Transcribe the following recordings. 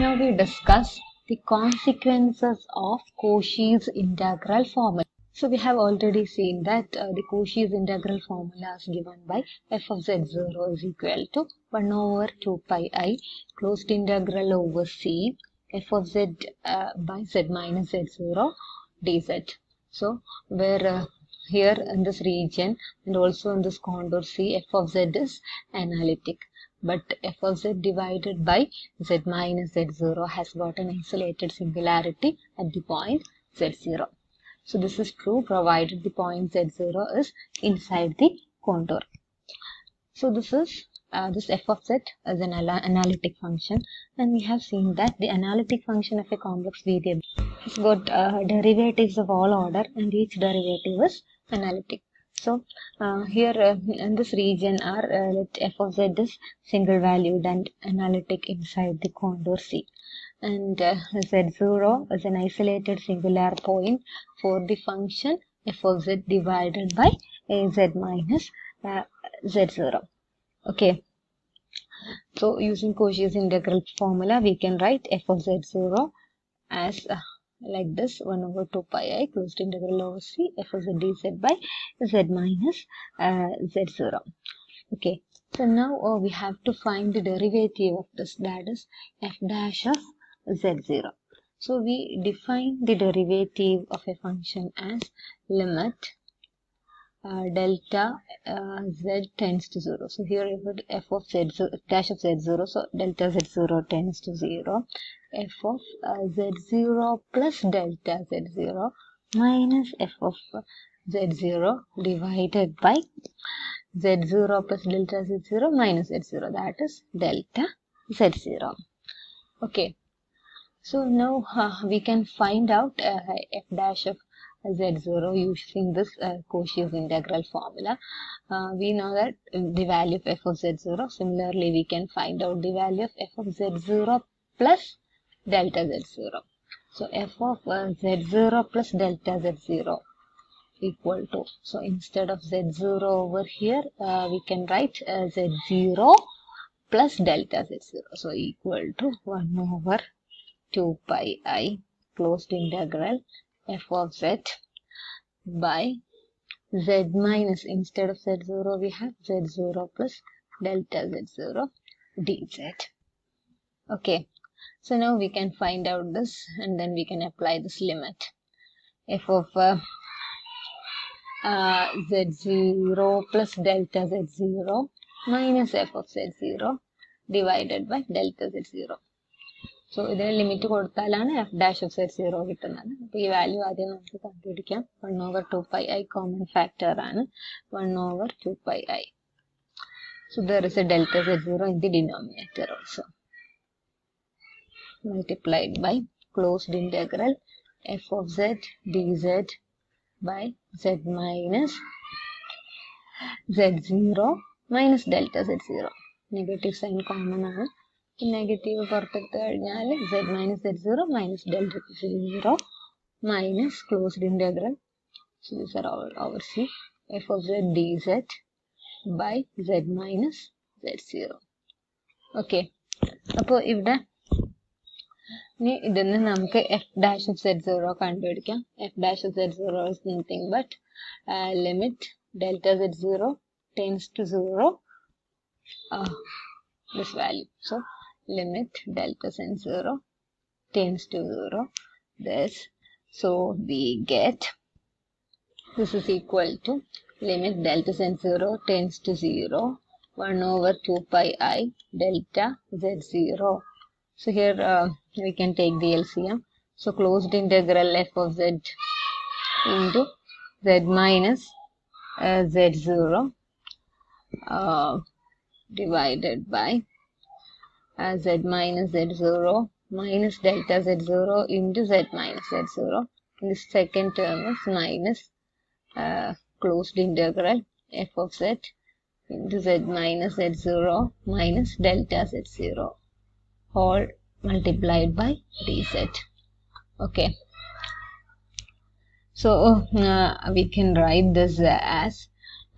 Now we discuss the consequences of Cauchy's integral formula. So we have already seen that uh, the Cauchy's integral formula is given by f of z0 is equal to 1 over 2 pi i closed integral over c f of z uh, by z minus z0 dz. So where uh, here in this region and also in this contour c f of z is analytic but f of z divided by z minus z0 has got an isolated singularity at the point z0. So this is true provided the point z0 is inside the contour. So this is uh, this f of z is an analytic function and we have seen that the analytic function of a complex variable has got uh, derivatives of all order and each derivative is analytic. So uh, here uh, in this region R uh, let f of z is single valued and analytic inside the contour C. And uh, z0 is an isolated singular point for the function f of z divided by z minus uh, z0 okay. So using Cauchy's integral formula we can write f of z0 as uh, like this 1 over 2 pi i closed integral over c f of z dz by z minus uh, z0 okay so now uh, we have to find the derivative of this that is f dash of z0 so we define the derivative of a function as limit uh, delta uh, z tends to 0 so here if put f of z dash of z0 so delta z0 tends to 0 f of uh, z0 plus delta z0 minus f of z0 divided by z0 plus delta z0 minus z0 that is delta z0 okay. So now uh, we can find out uh, f dash of z0 using this uh, Cauchy's integral formula. Uh, we know that the value of f of z0. Similarly, we can find out the value of f of z0 plus delta z0. So f of uh, z0 plus delta z0 equal to. So instead of z0 over here, uh, we can write uh, z0 plus delta z0. So equal to 1 over 2 pi i closed integral f of z by z minus instead of z0 we have z0 plus delta z0 dz. Okay, so now we can find out this and then we can apply this limit f of uh, uh, z0 plus delta z0 minus f of z0 divided by delta z0. So ഇതിന് limit കൊടുത്താലാണ് f dash f z zero കിട്ടുന്നത്. അപ്പോൾ ഈ value ആദ്യം നമുക്ക് കണ്ടുപിടിക്കാം. One over two pi i common factor ആണ്. One over two pi i so there is a delta z zero in the denominator also multiplied by closed integral f of z dz by z minus z0 minus delta z0 negative sign common ആണ്. Negative പുറത്തെടുത്ത് കഴിഞ്ഞാൽ z minus z zero minus delta zero minus closed integral over C f of z d z by z minus z zero okay അപ്പോൾ ഇവിടെ ഇനി ഇതിൽ നിന്ന് നമുക്ക് f dash of z zero കണ്ടുപിടിക്കാം. F dash of z zero is nothing but limit delta z zero tends to zero this value So limit delta sin 0 tends to 0 this. So we get this is equal to limit delta sin 0 tends to 0 1 over 2 pi i delta z0 so here uh, we can take the LCM so closed integral f of z into z minus uh, z0 uh, divided by uh, z minus z0 minus delta z0 into z minus z0. And the second term is minus uh, closed integral f of z into z minus z0 minus delta z0 all multiplied by dz. Okay. So uh, we can write this as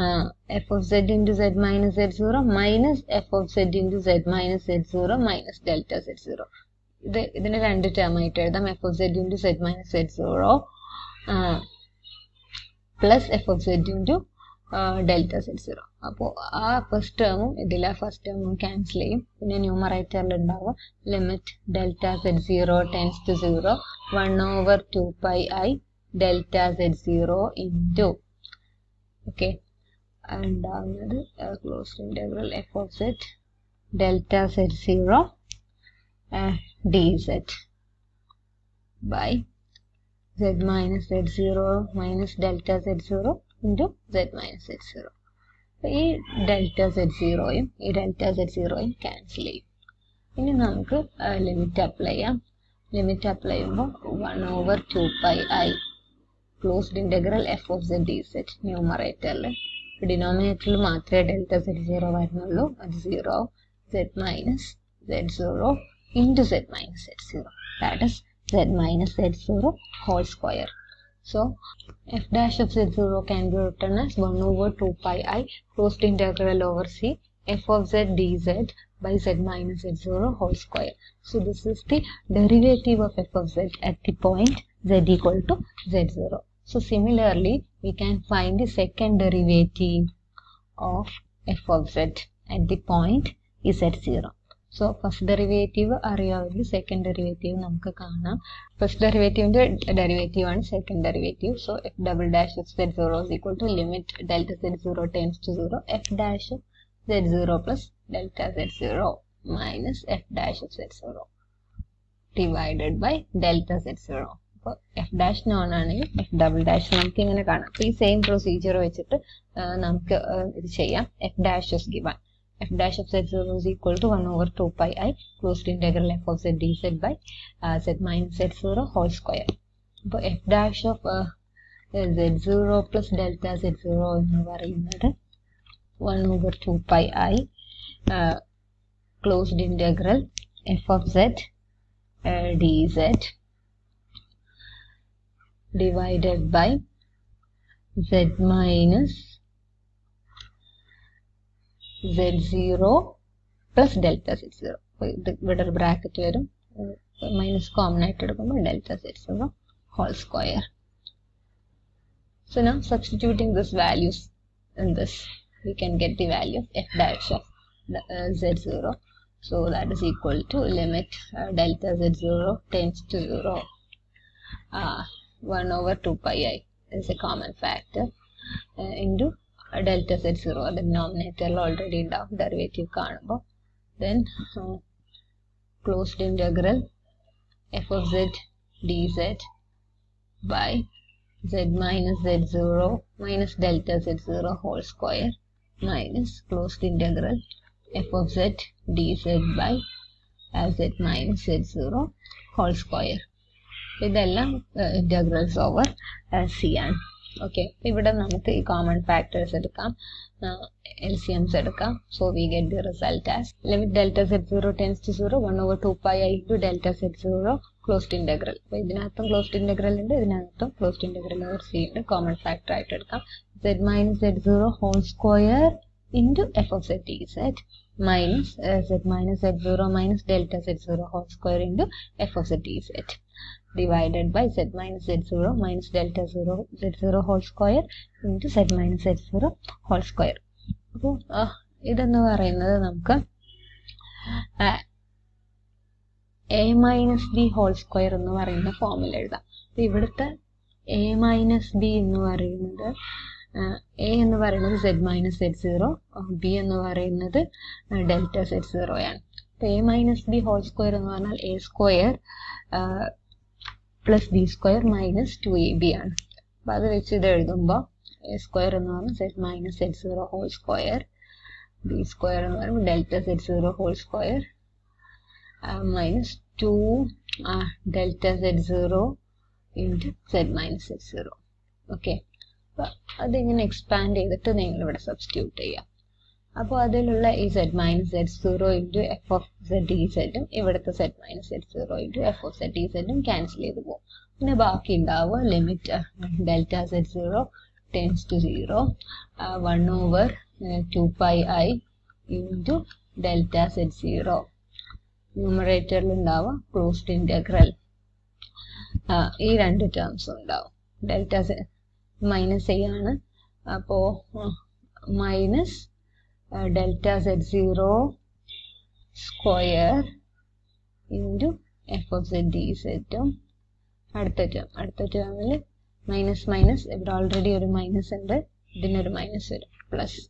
uh, f of z into z minus z0 minus f of z into z minus z0 minus delta z0. ഇത് ഇതിന് രണ്ട് term ആയിട്ട് എഴുതാം. F of z into z minus z zero plus f of z into delta z zero അപ്പോൾ ആ first ടേമും ഇതിലെ first ടേമും cancel ചെയ്യും. പിന്നെ ന്യൂമറേറ്ററിൽ ഉണ്ടാവും limit delta z zero tends to zero one over two pi i delta z zero into okay ഉണ്ടാവുന്നത് closed integral f of z delta z zero d z by z minus z0 minus delta z0 into z minus z0 അപ്പോൾ ഈ delta Z സീറോയും ഈ delta Z സീറോയും cancel ചെയ്യും. ഇനി നമുക്ക് limit apply ചെയ്യാം. Limit apply ചെയ്യുമ്പോൾ one over two pi I closed integral F of Z D Z ന്യൂമറേറ്ററിൽ ഡിനോമിനേറ്ററിൽ മാത്രമേ ഡെൽറ്റ സെഡ് സീറോ വരുന്നുള്ളൂ അത് zero Z minus Z zero into Z minus Z zero that is z minus z0 whole square. So f dash of z0 can be written as 1 over 2 pi i closed integral over c f of z dz by z minus z0 whole square. So this is the derivative of f of z at the point z equal to z0. So similarly we can find the second derivative of f of z at the point z0. So first derivative അറിയാമെങ്കിൽ second derivative നമുക്ക് കാണാം first ഡെറിവേറ്റീവിന്റെ derivative ആണ് second derivative so F double dash F Z zero is equal to limit delta Z zero tends to zero F dash Z zero plus delta Z zero minus F dash of Z zero divided by delta Z zero അപ്പോൾ F dash non ആണെങ്കിൽ F double dash നമുക്ക് ഇങ്ങനെ കാണാം അപ്പോൾ ഈ same procedure വെച്ചിട്ട് നമുക്ക് ഇത് ചെയ്യാം f dash is given f dash of z0 is equal to 1 over 2 pi i closed integral f of z dz by uh, z minus z0 whole square. അപ്പോൾ f dash of uh, z0 plus delta z0 എന്ന് പറയുന്നത് 1 over 2 pi i uh, closed integral f of z uh, dz divided by z minus z0 plus delta set zero ഇത് ഇവിടെ ഒരു bracket വരും minus common ആയിട്ട് എടുക്കുമ്പോൾ delta set zero whole square so now substituting this values in this we can get the value of f dash of the, uh, z0 so that is equal to limit uh, delta z0 tends to 0 uh, 1 over 2 pi i is a common factor uh, into delta set zero ഡിനോമിനേറ്ററിൽ already ഉണ്ടാവും derivative കാണുമ്പോൾ then closed integral F of Z D Z by Z minus Z zero minus delta Z zero whole square minus closed integral F of Z D Z by Z minus Z zero whole square ഇതെല്ലാം integrals over C an okay ഇവിടെ നമുക്ക് ഈ common factors എടുക്കാം. L C എംസ് എടുക്കാം so we get the result as limit delta z zero tends to zero one over two pi i two delta z zero closed integral അപ്പോൾ ഇതിനകത്തും closed integral ഉണ്ട് ഇതിനകത്തും closed integral over C ഉണ്ട്. Common factor ആയിട്ട് എടുക്കാം. Z minus z zero whole square into f of z dz minus uh, z minus z0 minus delta z0 whole square into f of z dz divided by z minus z0 minus delta 0 z0 whole square into z minus z0 whole square. അപ്പോൾ ഇതെന്ന് പറയുന്നത് നമുക്ക് a minus b whole square എന്ന് പറയുന്ന ഫോമിൽ എഴുതാം. അപ്പം ഇവിടുത്തെ എ മൈനസ് ബി എന്ന് പറയുന്നത് എ എന്ന് പറയുന്നത് z minus z zero b എന്ന് പറയുന്നത് ഡെൽറ്റ സെഡ് സീറോയാണ് അപ്പോൾ a minus b whole square എന്ന് പറഞ്ഞാൽ a square plus b square minus two a b ആണ്. അപ്പം അത് വെച്ച് ഇത് എഴുതുമ്പോൾ എ സ്ക്വയർ എന്ന് പറഞ്ഞാൽ z minus z zero whole square b square എന്ന് പറയുമ്പോൾ delta z zero whole square minus two delta z zero into z minus z zero okay അതിങ്ങനെ എക്സ്പാൻഡ് ചെയ്തിട്ട് നിങ്ങൾ ഇവിടെ സബ്സ്റ്റിറ്റ്യൂട്ട് ചെയ്യാം. അപ്പോൾ അതിലുള്ള ഈ z minus z zero into f of z d സെഡും ഇവിടുത്തെ z minus z zero into f of z d സെഡും cancel ചെയ്ത് പോകും. പിന്നെ ബാക്കി ഉണ്ടാവുക limit delta z zero tends to zero one over two pi i into delta z zero ന്യൂമറേറ്ററിൽ ഉണ്ടാവുക closed integral ഈ രണ്ട് ടേംസും ഉണ്ടാവും. ഡെൽറ്റ മൈനസ് എ ആണ്. അപ്പോൾ minus delta z zero square into f of z d സെറ്റും അടുത്ത term അടുത്ത ടേമിൽ മൈനസ് മൈനസ് ഇവിടെ ഓൾറെഡി ഒരു മൈനസ് ഉണ്ട്. ഇതിനൊരു മൈനസ് വരും. Plus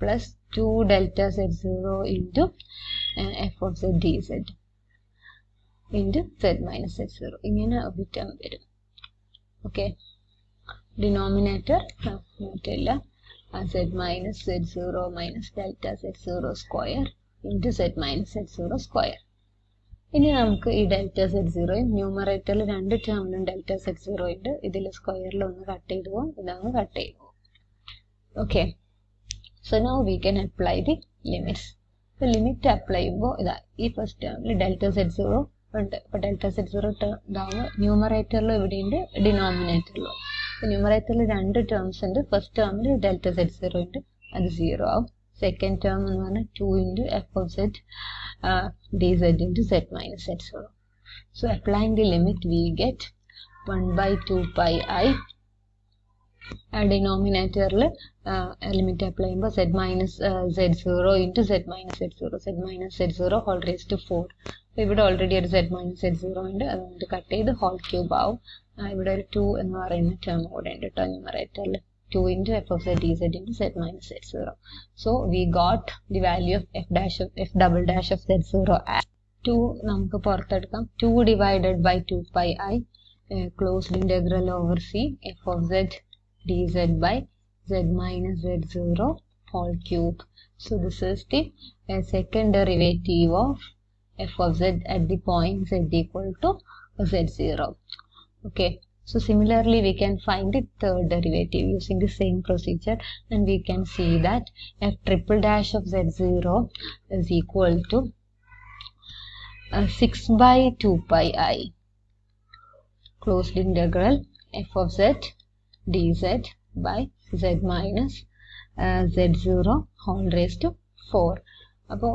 plus two delta z zero into f of z d z into z minus z zero. ഇങ്ങനെ ഒരു ടേം വരും ഓക്കെ ഡിനോമിനേറ്റർ മാറ്റില്ല z zero minus delta z zero square into z minus z zero ഇനി നമുക്ക് ഈ delta set സീറോയും ന്യൂമറേറ്ററിൽ രണ്ട് ടേമിലും delta set zero ഉണ്ട്. ഇതിൽ സ്ക്വയറിൽ ഒന്ന് കട്ട് ചെയ്തു പോകും ഇതങ്ങ് കട്ട് ചെയ്തു പോകും okay so now we can apply the limits ഇപ്പോൾ ലിമിറ്റ് അപ്ലൈ ചെയ്യുമ്പോൾ ഇതാ ഈ ഫസ്റ്റ് ടേമിൽ ഡെൽറ്റ സെറ്റ് സീറോ ഉണ്ട്. ഇപ്പോൾ ഡെൽറ്റ സെറ്റ് സീറോ ഇതാവുമ്പോൾ ന്യൂമറേറ്ററിലും ഇവിടെയുണ്ട് ഡിനോമിനേറ്ററിലും ന്യൂമറേറ്ററിൽ രണ്ട് ടേംസ് ഉണ്ട് ഫസ്റ്റ് ടേമിൽ ഡെൽറ്റ സെഡ് സീറോ ഉണ്ട് അത് സീറോ ആവും സെക്കൻഡ് ടേം എന്ന് പറഞ്ഞാൽ two into F of Z dz into z minus z zero. So applying the limit we get 1 by 2 pi i ഡിനോമിനേറ്ററിൽ ലിമിറ്റ് അപ്ലൈ ചെയ്യുമ്പോൾ Z minus Z zero into Z minus Z zero Z minus Z zero whole raise to four ഇവിടെ already ഒരു Z minus Z zero ഉണ്ട്. അതുകൊണ്ട് cut ചെയ്ത് whole cube ആവും. ഇവിടെ ഒരു ടു എന്ന് പറയുന്ന ടേം കൂടെ ഉണ്ട് കേട്ടോ ന്യൂമറേറ്ററിൽ two into f of z d z into z minus z zero so we got the value of f dash of f double dash of z zero two നമുക്ക് പുറത്തെടുക്കാം. Two divided by two pi i closed integral over C f of z d z by z minus z zero whole cube so this is the second derivative of f of z at the point z equal to z0. Okay. So similarly, we can find the third derivative using the same procedure and we can see that f triple dash of z0 is equal to uh, 6 by 2 pi i closed integral f of z dz by z minus uh, z0 whole raised to 4. അപ്പോൾ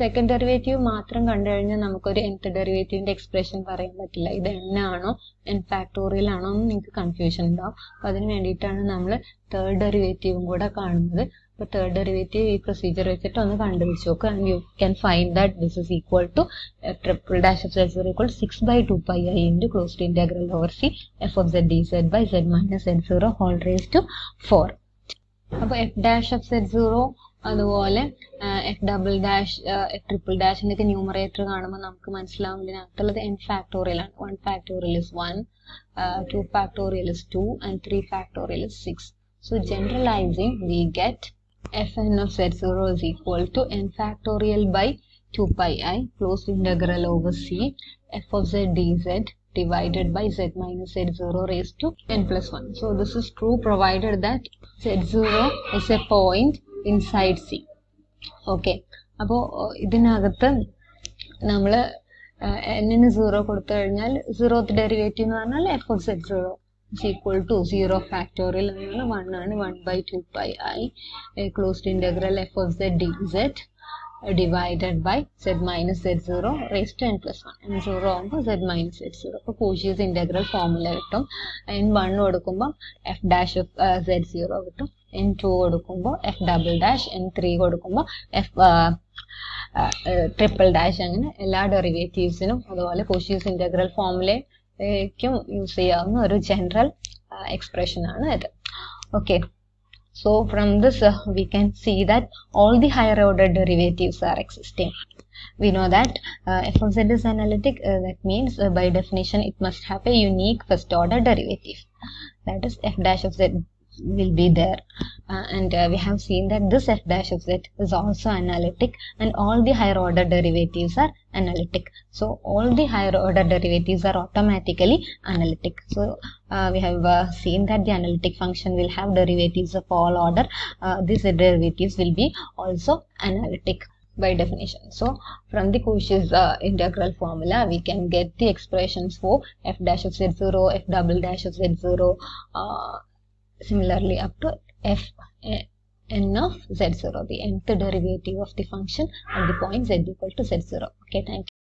second derivative മാത്രം കണ്ടു കഴിഞ്ഞാൽ നമുക്കൊരു nth ഡെറിവേറ്റീവിന്റെ expression പറയാൻ പറ്റില്ല. ഇത് ആണോ എൻ ഫാക്ടോറിയൽ ആണോ എന്ന് നിങ്ങൾക്ക് കൺഫ്യൂഷൻ ഉണ്ടാവും. അപ്പോൾ അതിന് വേണ്ടിയിട്ടാണ് നമ്മൾ തേർഡ് ഡെറിവേറ്റീവും കൂടെ കാണുന്നത്. അപ്പോൾ തേർഡ് ഡെറിവേറ്റീവ് ഈ പ്രൊസീജിയർ വെച്ചിട്ട് ഒന്ന് കണ്ടുപിടിച്ച് നോക്കുക and you can find that this is equal to triple dash f z equal six by two pi i into closed integral over C f of z d z by z minus z zero whole raise to four അപ്പോൾ f dash f z zero അതുപോലെ F double dash F triple ഡാഷിന്റെ ഒക്കെ numerator കാണുമ്പോൾ നമുക്ക് മനസ്സിലാവും ഇതിനകത്തുള്ളത് N factorial ആണ് one factorial is one two factorial is two and three factorial is six so generalising we get F N of set zero is equal to N factorial by two pi I close integral over C F of Z D Z divided by z minus z0 raised to n plus 1. So this is true provided that z0 is a point inside C okay അപ്പോൾ ഇതിനകത്ത് നമ്മൾ എന്നിന് zero കൊടുത്തു കഴിഞ്ഞാൽ zeroth derivative എന്ന് പറഞ്ഞാൽ f of z zero is equal to zero factorial എന്നാണ് one ആണ് one by two by i closed integral f of z d z divided by z minus z zero raise to n plus one n zero ആകുമ്പോൾ z minus Z zero അപ്പോൾ Cauchy's integral formula കിട്ടും. N one കൊടുക്കുമ്പോൾ f dash of z zero കിട്ടും. N two കൊടുക്കുമ്പോൾ f double dash n three കൊടുക്കുമ്പോൾ F triple dash അങ്ങനെ എല്ലാ ഡെറിവേറ്റീവ്സിനും അതുപോലെ കോഷ്യസ് ഇന്റഗ്രൽ ഫോമിലേക്കും യൂസ് ചെയ്യാവുന്ന ഒരു ജനറൽ എക്സ്പ്രഷൻ ആണ് ഇത് okay from this uh, we can see that all the higher order derivatives are existing. We know that uh, f of z is analytic. Uh, that means by definition it must have a unique first order derivative. That is f dash of z will be there. and we have seen that this f dash of z is also analytic and all the higher order derivatives are analytic. So all the higher order derivatives are automatically analytic. So uh, we have uh, seen that the analytic function will have derivatives of all order. Uh, these derivatives will be also analytic by definition. So from the Cauchy's integral formula, we can get the expressions for f dash of z0, f double dash of z0, similarly up to f n of z0, the nth derivative of the function at the point z equal to z0. Okay, thank you.